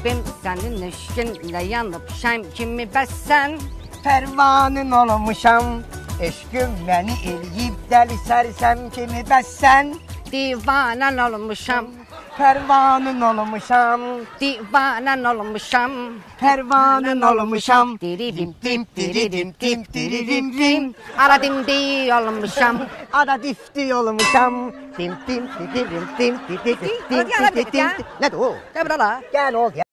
Rabbim senin eşkinle yanıp şem kimi bessen Pervanın olmuşam. Eşküm beni eleyip deli sersem kimi bessen Divanen olmuşam. Pervanın olmuşam. Divanen olmuşam. Pervanın olmuşam. Diri dim dim diri dim dim diri dim. dim. Ara dim di olmuşam. Ada difti olmuşam. Dim dim dim dim dim dim dim dim dim. ya. Ne de o? Gel buraya. Gel ol ya.